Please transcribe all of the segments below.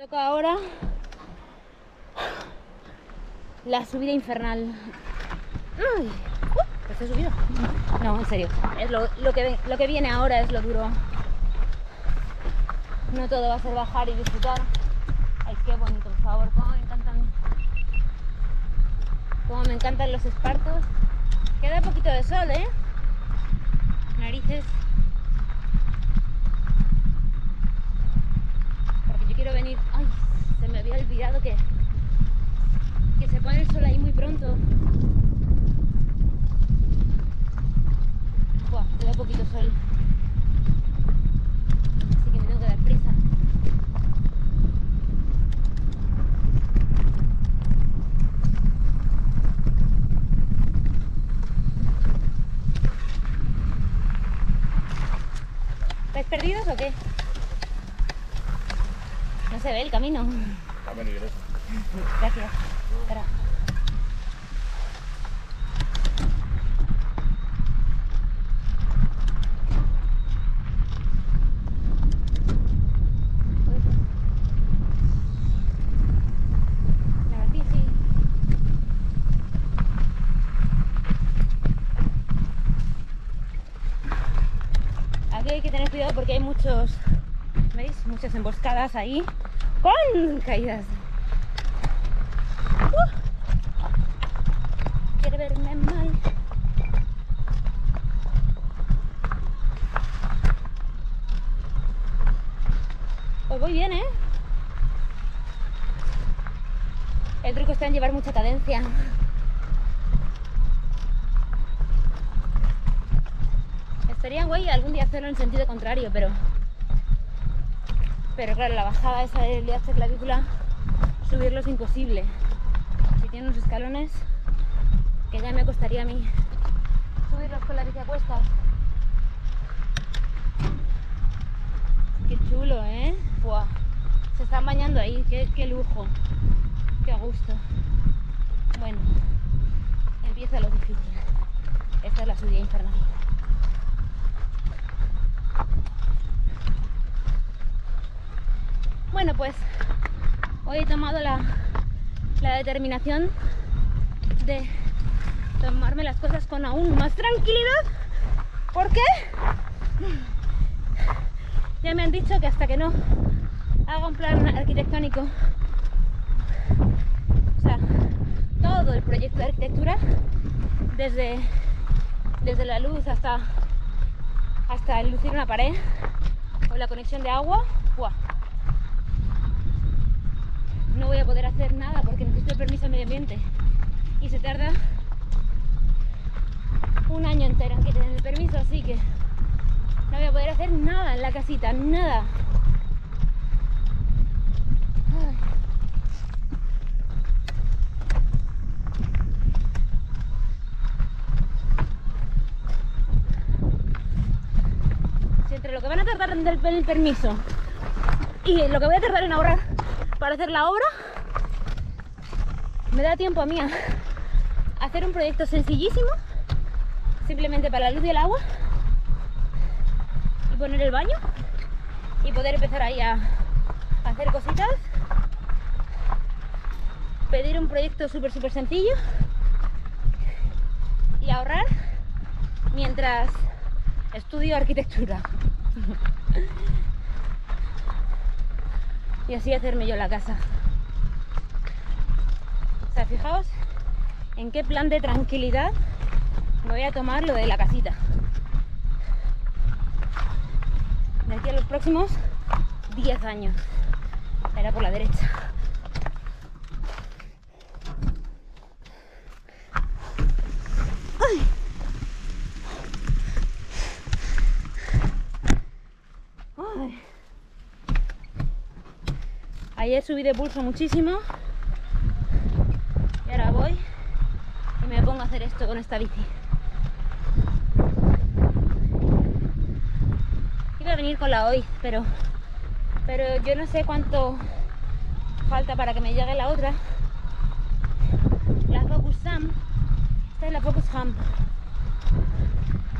Toca ahora la subida infernal. Ay, uh, ¿Este subido? No, en serio. Es lo, lo que, lo que viene ahora es lo duro. No todo va a ser bajar y disfrutar. Ay, qué bonito, por favor. Cómo me encantan. Cómo me encantan los espartos. Queda poquito de sol, ¿eh? Narices. Porque yo quiero venir. Ay, se me había olvidado que, que se pone el sol ahí muy pronto. Buah, queda poquito sol. Así que me tengo que dar prisa. ¿Estáis perdidos o qué? No se ve el camino. Está peligroso. Gracias. Espera. Hay que tener cuidado porque hay muchos, Muchas emboscadas ahí con caídas. Uh. Quiere verme mal. Pues voy bien, ¿eh? El truco está en llevar mucha cadencia. Estaría guay algún día hacerlo en sentido contrario, pero... Pero claro, la bajada esa del de clavícula, subirlo es imposible. Si tiene unos escalones, que ya me costaría a mí subirlos con la bici a cuestas. Qué chulo, ¿eh? Buah. Se están bañando ahí, qué, qué lujo. Qué gusto. Bueno, empieza lo difícil. Esta es la subida infernal. Bueno, pues hoy he tomado la, la determinación de tomarme las cosas con aún más tranquilidad. ¿Por qué? Ya me han dicho que hasta que no haga un plan arquitectónico, o sea, todo el proyecto de arquitectura, desde, desde la luz hasta, hasta lucir una pared o la conexión de agua, ¡buah! No voy a poder hacer nada porque necesito el permiso de medio ambiente y se tarda un año entero en que te den el permiso, así que no voy a poder hacer nada en la casita, nada. Si entre lo que van a tardar en el permiso y lo que voy a tardar en ahorrar para hacer la obra, me da tiempo a mí a hacer un proyecto sencillísimo, simplemente para la luz y el agua, y poner el baño, y poder empezar ahí a hacer cositas, pedir un proyecto súper, súper sencillo, y ahorrar mientras estudio arquitectura. y así hacerme yo la casa. O sea, fijaos en qué plan de tranquilidad me voy a tomar lo de la casita. De aquí a los próximos 10 años. Era por la derecha. Ay. Ay. Ayer subí de pulso muchísimo y ahora voy y me pongo a hacer esto con esta bici. Iba a venir con la hoy, pero, pero yo no sé cuánto falta para que me llegue la otra. La Focus Sam, esta es la Focus Ham,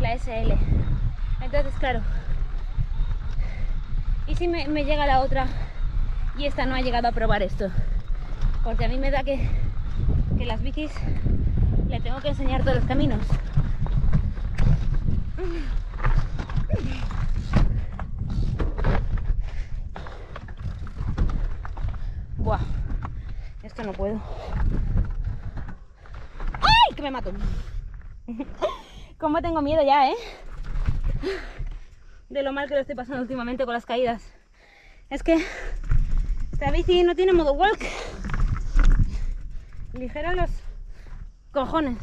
la SL. Entonces, claro, y si me, me llega la otra y esta no ha llegado a probar esto. Porque a mí me da que, que las bicis le tengo que enseñar todos los caminos. Buah, esto no puedo. ¡Ay! Que me mato. Como tengo miedo ya, ¿eh? De lo mal que lo estoy pasando últimamente con las caídas. Es que esta bici no tiene modo walk. Ligera los cojones.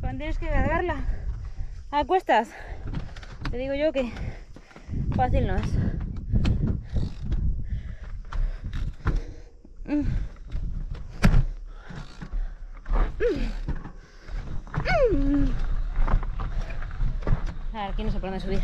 Cuando tienes que cargarla a cuestas, te digo yo que fácil no es. A ver, aquí no sé por dónde subir.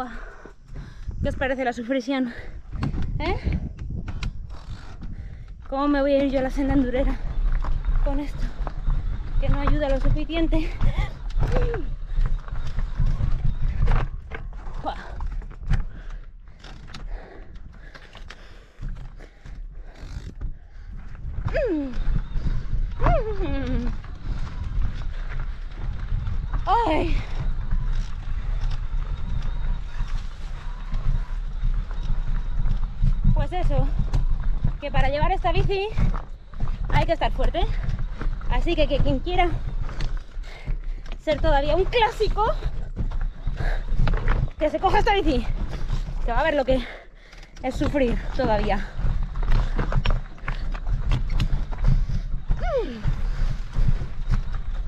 Buah. ¿Qué os parece la sufrición? ¿Eh? ¿Cómo me voy a ir yo a la senda endurera con esto? Que no ayuda lo suficiente. Buah. Ay. Eso, que para llevar esta bici hay que estar fuerte. Así que, quien quiera ser todavía un clásico, que se coja esta bici, que va a ver lo que es sufrir todavía.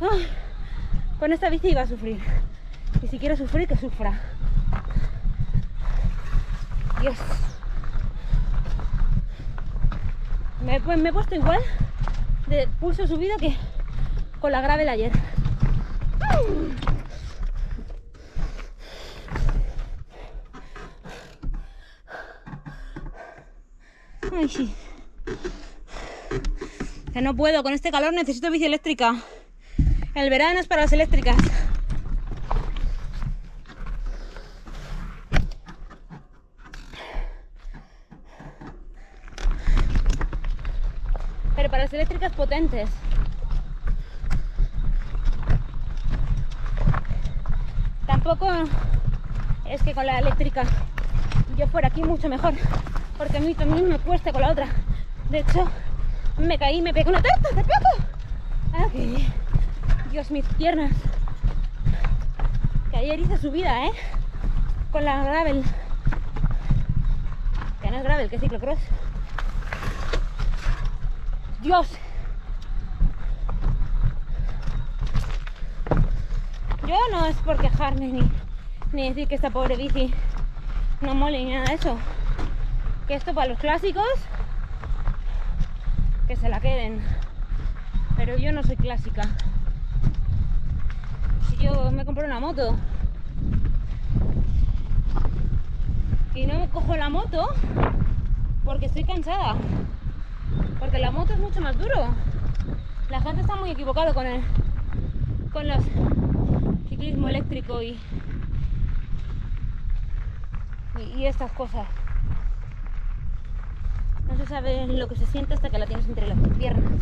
Ay, con esta bici iba a sufrir. Y si quiero sufrir, que sufra. Dios. Me, pues me he puesto igual de pulso subido que con la gravel ayer. Ay, sí. Que no puedo, con este calor necesito bici eléctrica. El verano es para las eléctricas. Eléctricas potentes. Tampoco es que con la eléctrica yo fuera aquí mucho mejor. Porque a mí también me cuesta con la otra. De hecho, me caí y me pegué una tarta de poco. Aquí. Dios, mis piernas. Que ayer hice subida, ¿eh? Con la gravel. Que no es gravel, que ciclocross. Dios. Yo no es por quejarme ni, ni decir que esta pobre bici no mole ni nada de eso. Que esto para los clásicos, que se la queden. Pero yo no soy clásica. Si yo me compré una moto y no cojo la moto porque estoy cansada. Porque la moto es mucho más duro. La gente está muy equivocado con el con los ciclismo eléctrico y, y, y estas cosas. No se sabe lo que se siente hasta que la tienes entre las piernas.